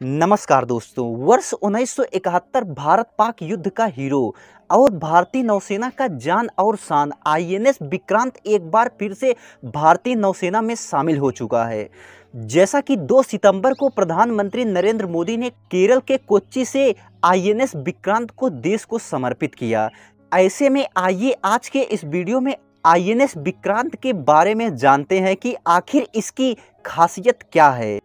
नमस्कार दोस्तों, वर्ष 1971 भारत पाक युद्ध का हीरो और भारतीय नौसेना का जान और शान आईएनएस विक्रांत एक बार फिर से भारतीय नौसेना में शामिल हो चुका है। जैसा कि 2 सितंबर को प्रधानमंत्री नरेंद्र मोदी ने केरल के कोच्चि से आईएनएस विक्रांत को देश को समर्पित किया। ऐसे में आइए आज के इस वीडियो में आईएनएस विक्रांत के बारे में जानते हैं कि आखिर इसकी खासियत क्या है।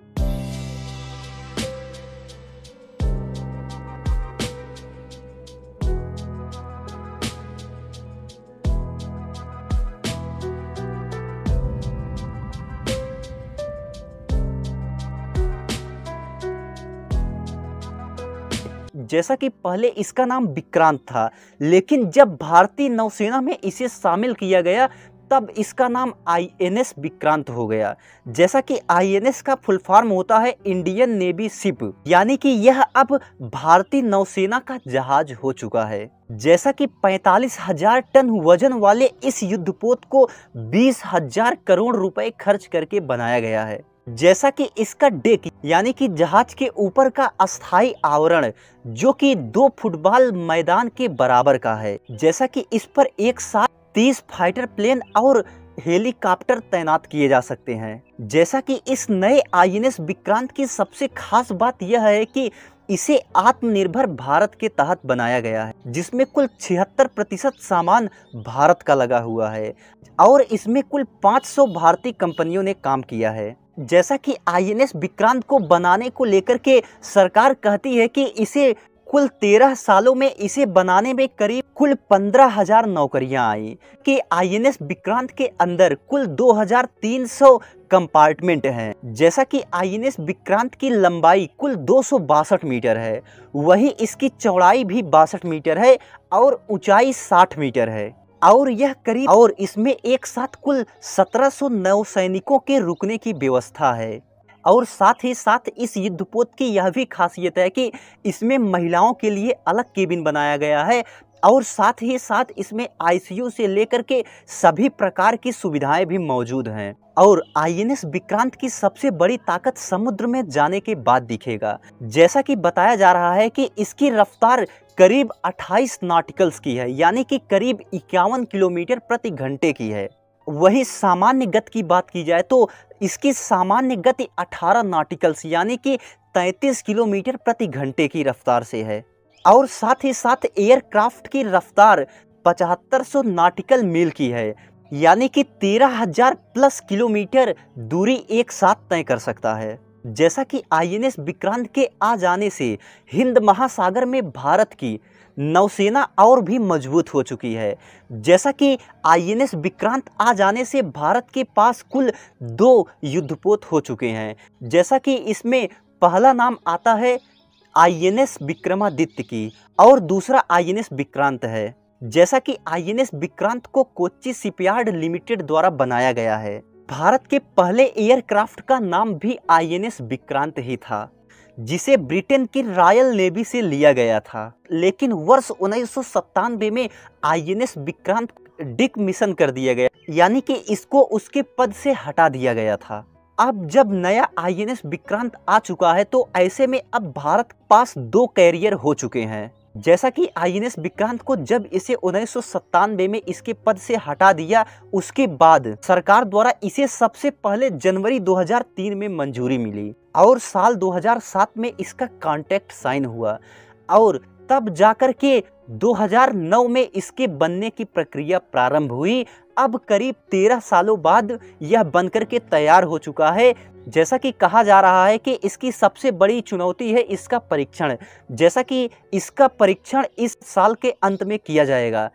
जैसा कि पहले इसका नाम विक्रांत था, लेकिन जब भारतीय नौसेना में इसे शामिल किया गया, तब इसका नाम आईएनएस विक्रांत हो गया। जैसा कि आईएनएस का फुल फॉर्म होता है इंडियन नेवी शिप, यानी कि यह अब भारतीय नौसेना का जहाज़ हो चुका है। जैसा कि पैंतालीस हज़ार टन वज़न वाले इस युद्धपोत को बीस हज़ार करोड़ रुपए खर्च करके बनाया गया है। जैसा कि इसका डेक, यानी कि जहाज़ के ऊपर का अस्थाई आवरण, जो कि दो फुटबॉल मैदान के बराबर का है। जैसा कि इस पर एक साथ तीस फाइटर प्लेन और हेलीकॉप्टर तैनात किए जा सकते हैं। जैसा कि इस नए आईएनएस विक्रांत की सबसे खास बात यह है कि इसे आत्मनिर्भर भारत के तहत बनाया गया है, जिसमें कुल छिहत्तर प्रतिशत सामान भारत का लगा हुआ है और इसमें कुल 500 भारतीय कंपनियों ने काम किया है। जैसा कि आईएनएस विक्रांत को बनाने को लेकर के सरकार कहती है कि इसे कुल तेरह सालों में इसे बनाने में करीब कुल पंद्रह हज़ार नौकरियाँ आई। कि आईएनएस विक्रांत के अंदर कुल 2300 कंपार्टमेंट हैं। जैसा कि आईएनएस विक्रांत की लंबाई कुल दो सौ बासठ मीटर है, वही इसकी चौड़ाई भी बासठ मीटर है और ऊंचाई 60 मीटर है। और यह करीब और इसमें एक साथ कुल 1700 नौ सैनिकों के रुकने की व्यवस्था है। और साथ ही साथ इस युद्धपोत की यह भी खासियत है कि इसमें महिलाओं के लिए अलग केबिन बनाया गया है और साथ ही साथ इसमें आईसीयू से लेकर के सभी प्रकार की सुविधाएँ भी मौजूद हैं। और आईएनएस विक्रांत की सबसे बड़ी ताकत समुद्र में जाने के बाद दिखेगा। जैसा कि बताया जा रहा है कि इसकी रफ्तार करीब 28 नॉटिकल्स की है, यानी कि करीब इक्यावन किलोमीटर प्रति घंटे की है। वही सामान्य गति की बात की जाए तो इसकी सामान्य गति 18 नॉटिकल्स, यानी कि 33 किलोमीटर प्रति घंटे की रफ्तार से है। और साथ ही साथ एयरक्राफ्ट की रफ्तार पचहत्तर सौ नाटिकल मील की है, यानी कि तेरह हज़ार प्लस किलोमीटर दूरी एक साथ तय कर सकता है। जैसा कि आईएनएस विक्रांत के आ जाने से हिंद महासागर में भारत की नौसेना और भी मज़बूत हो चुकी है। जैसा कि आईएनएस विक्रांत आ जाने से भारत के पास कुल दो युद्धपोत हो चुके हैं। जैसा कि इसमें पहला नाम आता है आईएनएस विक्रमादित्य की और दूसरा आईएनएस विक्रांत है। जैसा कि आईएनएस विक्रांत को कोच्चि शिपयार्ड लिमिटेड द्वारा बनाया गया है, भारत के पहले एयरक्राफ्ट का नाम भी आईएनएस विक्रांत ही था, जिसे ब्रिटेन की रॉयल नेवी से लिया गया था। लेकिन वर्ष उन्नीस सौ सत्तानवे में आईएनएस विक्रांत डिक मिशन कर दिया गया, यानी कि इसको उसके पद से हटा दिया गया था। अब जब नया आईएनएस विक्रांत आ चुका है तो ऐसे में अब भारत पास दो कैरियर हो चुके हैं। जैसा कि आईएनएस विक्रांत को जब इसे उन्नीस सौ सत्तानवे में इसके पद से हटा दिया, उसके बाद सरकार द्वारा इसे सबसे पहले जनवरी 2003 में मंजूरी मिली और साल 2007 में इसका कॉन्ट्रैक्ट साइन हुआ। और तब जाकर के 2009 में इसके बनने की प्रक्रिया प्रारंभ हुई। अब करीब तेरह सालों बाद यह बनकर के तैयार हो चुका है। जैसा कि कहा जा रहा है कि इसकी सबसे बड़ी चुनौती है इसका परीक्षण। जैसा कि इसका परीक्षण इस साल के अंत में किया जाएगा।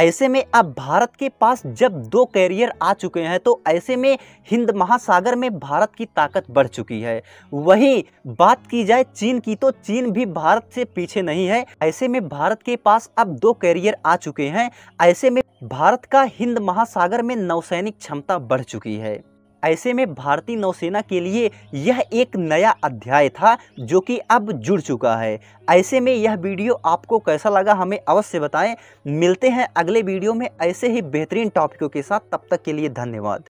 ऐसे में अब भारत के पास जब दो कैरियर आ चुके हैं तो ऐसे में हिंद महासागर में भारत की ताकत बढ़ चुकी है। वहीं बात की जाए चीन की तो चीन भी भारत से पीछे नहीं है। ऐसे में भारत के पास अब दो कैरियर आ चुके हैं। ऐसे में भारत का हिंद महासागर में नौसैनिक क्षमता बढ़ चुकी है। ऐसे में भारतीय नौसेना के लिए यह एक नया अध्याय था जो कि अब जुड़ चुका है। ऐसे में यह वीडियो आपको कैसा लगा हमें अवश्य बताएँ। मिलते हैं अगले वीडियो में ऐसे ही बेहतरीन टॉपिकों के साथ। तब तक के लिए धन्यवाद।